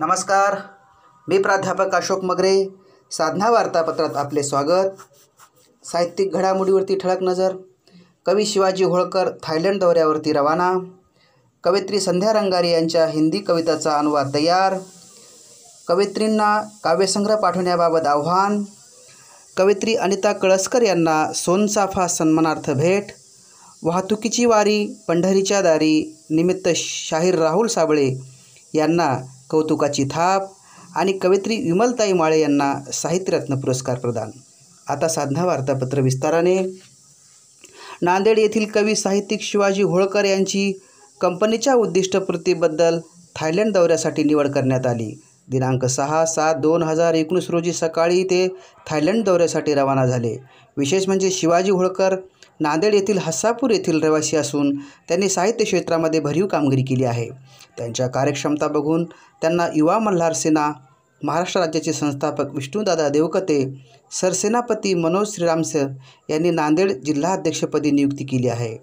नमस्कार. मी प्राध्यापक अशोक मगरे. साधना वार्तापत्रात आपले स्वागत. साहित्यिक घडामोडीवरती ठळक नजर. कवी शिवाजी होळकर थायलंड दौऱ्यावरती रवाना. कवयित्री संध्या रंगारी यांच्या हिंदी कविताचा अनुवाद तयार. कवयित्रींना काव्यसंग्रह पाठवण्याबाबत आव्हान. कवयित्री अनिता कळसकर यांना सोनसाफा सन्मानार्थ भेट. वाहतुकीची वारी पंढरीच्या दारी निमित्त शाहीर राहुल साबळे यांना कौतुकाची थाप आणि कवयित्री विमलताई माळे यांना साहित्यरत्न पुरस्कार प्रदान. आता साधना वार्तापत्र विस्ताराने. नांदेड येथील कवी साहित्यिक शिवाजी होळकर यांची कंपनीच्या उद्दिष्टपूर्तीबद्दल थायलंड दौऱ्यासाठी निवड करण्यात आली. दिनांक सहा सात दोन हजार एकोणीस रोजी सकाळी ते थायलंड दौऱ्यासाठी रवाना झाले. विशेष म्हणजे शिवाजी होळकर नांदेड येथील हस्सापूर येथील रहिवासी असून त्यांनी साहित्य क्षेत्रामध्ये भरीव कामगिरी केली आहे. त्यांच्या कार्यक्षमता बघून त्यांना युवा मल्हार सेना महाराष्ट्र राज्याचे संस्थापक विष्णूदादा देवकते सरसेनापती मनोज श्रीराम सर यांनी नांदेड जिल्हाध्यक्षपदी नियुक्ती केली आहे.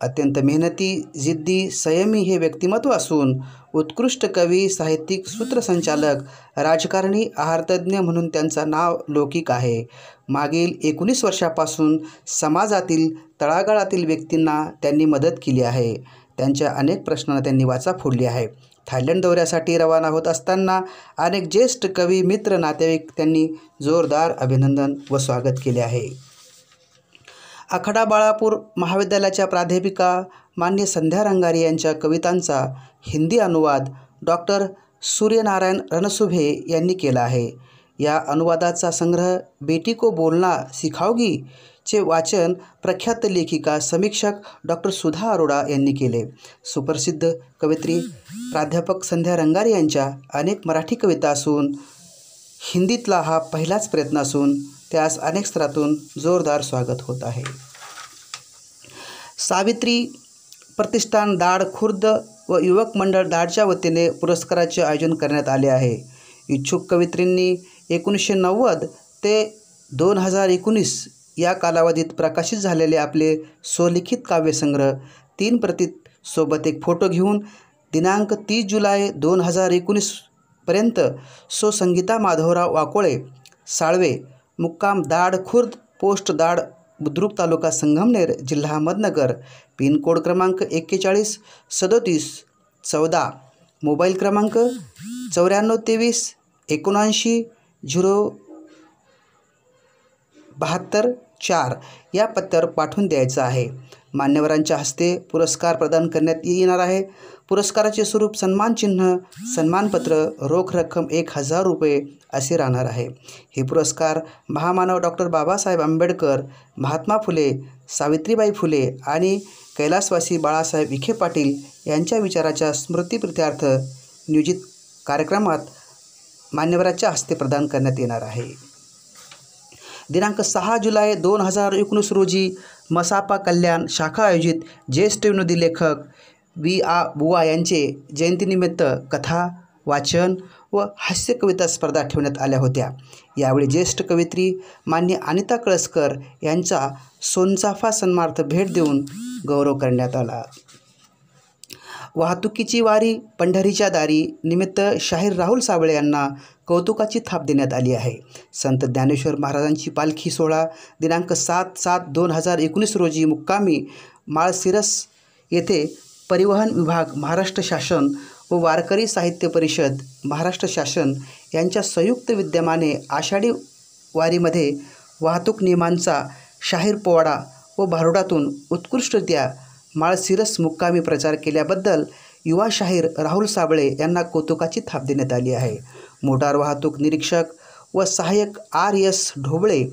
अत्यंत मेहनती जिद्दी संयमी हे व्यक्तिमत्व असून उत्कृष्ट कवी साहित्यिक सूत्रसंचालक राजकारणी आहारतज्ञ म्हणून त्यांचं नाव लौकिक आहे. मागील एकोणीस वर्षापासून समाजातील तळागाळातील व्यक्तींना त्यांनी मदत केली आहे. त्यांच्या अनेक प्रश्नांना त्यांनी वाचा फोडली आहे. थायलंड दौऱ्यासाठी रवाना होत असताना अनेक ज्येष्ठ कवी मित्र नातेवाईक त्यांनी जोरदार अभिनंदन व स्वागत केले आहे. आखाडा बाळापूर महाविद्यालयाच्या प्राध्यापिका मान्य संध्या रंगारी यांच्या कवितांचा हिंदी अनुवाद डॉक्टर सूर्यनारायण रणसुभे यांनी केला आहे. या अनुवादाचा संग्रह बेटी को बोलना सिखावगी चे वाचन प्रख्यात लेखिका समीक्षक डॉक्टर सुधा अरोडा यांनी केले. सुप्रसिद्ध कवयित्री प्राध्यापक संध्या रंगारे यांच्या अनेक मराठी कविता असून हिंदीतला हा पहिलाच प्रयत्न असून त्यास अनेक स्तरातून जोरदार स्वागत होत आहे. सावित्री प्रतिष्ठान दाड खुर्द व युवक मंडळ दाडच्या वतीने पुरस्काराचे आयोजन करण्यात आले आहे. इच्छुक कवित्रींनी एकोणीसशे नव्वद ते दोन हजार एकोणीस या कालावधीत प्रकाशित झालेले आपले स्वलिखित काव्यसंग्रह तीन प्रतीत सोबत एक फोटो घेऊन दिनांक तीस जुलै दोन हजार एकोणीसपर्यंत सो संगीता माधवराव वाकोळे साळवे मुक्काम दाड खुर्द पोस्ट दाड बुद्रुक तालुका संगमनेर जिल्हा अहमदनगर पिनकोड क्रमांक एक्केचाळीस सदोतीस चौदा मोबाईल क्रमांक चौऱ्याण्णव तेवीस एकोणऐंशी झिरो बहात्तर चार या पत्त्यावर पाठवून द्यायचं आहे. मान्यवरांच्या हस्ते पुरस्कार प्रदान करण्यात येणार आहे. पुरस्काराचे स्वरूप सन्मानचिन्ह सन्मानपत्र रोख रक्कम एक हजार रुपये असे राहणार आहे. हे पुरस्कार महामानव डॉक्टर बाबासाहेब आंबेडकर महात्मा फुले सावित्रीबाई फुले आणि कैलासवासी बाळासाहेब विखे पाटील यांच्या विचाराच्या स्मृतीप्रित्यार्थ नियोजित कार्यक्रमात मान्यवराच्या हस्ते प्रदान करण्यात येणार आहे. दिनांक सहा जुलै दोन हजार एकोणीस रोजी मसापा कल्याण शाखा आयोजित ज्येष्ठ विनोदी लेखक वी आ बुवा यांचे जयंतीनिमित्त कथा वाचन व हास्य कविता स्पर्धा ठेवण्यात आल्या होत्या. यावेळी ज्येष्ठ कवयित्री मान्य अनिता कळसकर यांचा सोनचाफा सन्मार्थ भेट देऊन गौरव करण्यात आला. वाहतुकीची वारी पंढरीच्या दारी निमित्त शाहीर राहुल साबळे यांना कौतुकाची थाप देण्यात आली आहे. संत ज्ञानेश्वर महाराजांची पालखी सोहळा दिनांक सात सात दोन हजार एकोणीस रोजी मुक्कामी माळसिरस येथे परिवहन विभाग महाराष्ट्र शासन व वारकरी साहित्य परिषद महाराष्ट्र शासन यांच्या संयुक्त विद्यमाने आषाढी वारीमध्ये वाहतूक नियमांचा शाहीर पोवाडा व भारुडातून उत्कृष्टरित्या माळशिरस मुक्कामी प्रचार केल्याबद्दल युवा शाहीर राहुल साबळे यांना कौतुकाची थाप देण्यात आली आहे. मोटार वाहतूक निरीक्षक व सहाय्यक आर एस ढोबळे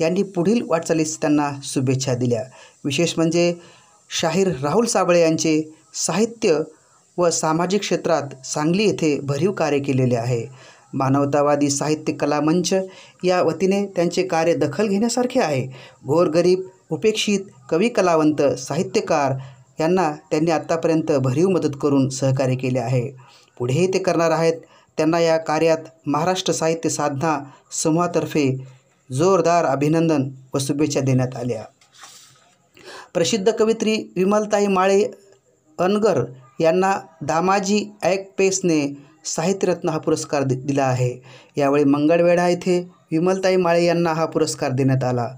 यांनी पुढील वाटचालीस त्यांना शुभेच्छा दिल्या. विशेष म्हणजे शाहीर राहुल साबळे यांचे साहित्य व सामाजिक क्षेत्रात सांगली येथे भरीव कार्य केलेले आहे. मानवतावादी साहित्य कला मंच या वतीने त्यांचे कार्य दखल घेण्यासारखे आहे. गोरगरीब उपेक्षित कवी कलावंत साहित्यकार यांना त्यांनी आत्तापर्यंत भरीव मदत करून सहकार्य केले आहे. पुढेही ते करणार आहेत. त्यांना या कार्यात महाराष्ट्र साहित्य साधना समूहातर्फे जोरदार अभिनंदन व शुभेच्छा देण्यात आल्या. प्रसिद्ध कवित्री विमलताई माळे अनगर यांना दामाजी ॲक पेसने साहित्यरत्न हा पुरस्कार दि दिला आहे. यावेळी मंगळवेढा येथे विमलताई माळे यांना हा पुरस्कार देण्यात आला.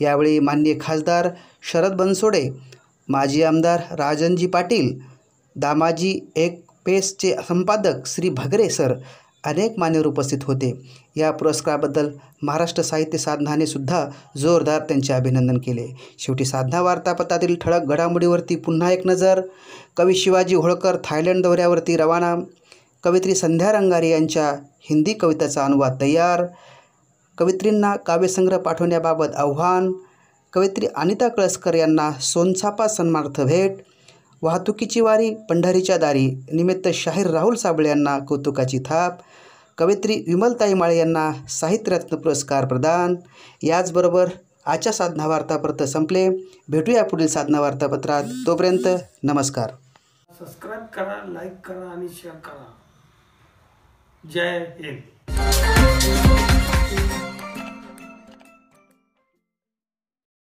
यावेळी माननीय खासदार शरद बनसोडे माजी आमदार राजनजी पाटील दामाजी एक पेसचे संपादक श्री भगरे सर अनेक मान्यवर उपस्थित होते. या पुरस्काराबद्दल महाराष्ट्र साहित्य साधनाने सुद्धा जोरदार त्यांचे अभिनंदन केले. शेवटी साधना वार्तापत्रातील ठळक घडामोडीवरती पुन्हा एक नजर कवी शिवाजी होळकर थायलंड दौऱ्यावरती रवाना कवित्री संध्या रंगारी यांच्या हिंदी कविताचा अनुवाद तयार कवित्रींना काव्यसंग्रह पाठवण्याबाबत आव्हान कवयित्री अनिता कळसकर यांना सोनसापा सन्मानार्थ भेट वाहतुकीची वारी पंढरीच्या दारी निमित्त शाहीर राहुल साबळे यांना कौतुकाची थाप कवयित्री विमलताई माळे यांना साहित्यरत्न पुरस्कार प्रदान. याचबरोबर आजच्या साधना वार्तापत्र संपले. भेटूया पुढील साधना वार्तापत्रात तोपर्यंत नमस्कार. सबस्क्राईब करा लाईक करा आणि शेअर करा. जय हिंद.